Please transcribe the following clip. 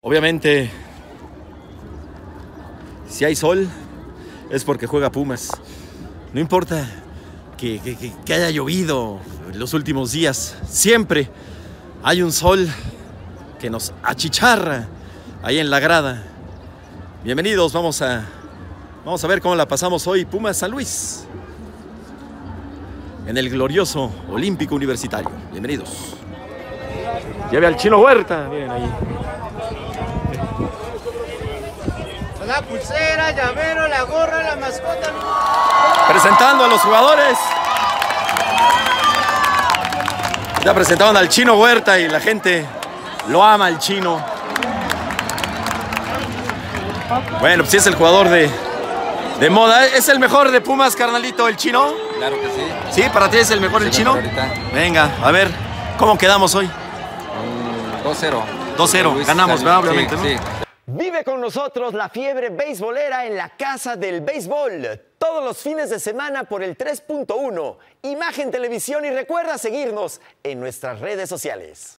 Obviamente, si hay sol, es porque juega Pumas. No importa que, haya llovido los últimos días, siempre hay un sol que nos achicharra ahí en la grada. Bienvenidos, vamos a, vamos a ver cómo la pasamos hoy, Pumas San Luis, en el glorioso Olímpico Universitario. Bienvenidos. Lleve al chino Huerta, miren ahí. La pulsera, llavero, la gorra, la mascota. presentando a los jugadores. Ya presentaron al chino Huerta y la gente lo ama al chino. Bueno, pues sí es el jugador de, de moda. ¿Es el mejor de Pumas, carnalito, el chino? Claro que sí. ¿Sí? ¿Para ti es el mejor el Sí, chino? mejor ahorita. Venga, a ver, ¿cómo quedamos hoy? Un 2-0. 2-0, Luis ganamos, San ¿verdad? Obviamente, Sí, ¿no? sí. Vive con nosotros la fiebre beisbolera en la Casa del Béisbol. Todos los fines de semana por el 3.1. Imagen Televisión y recuerda seguirnos en nuestras redes sociales.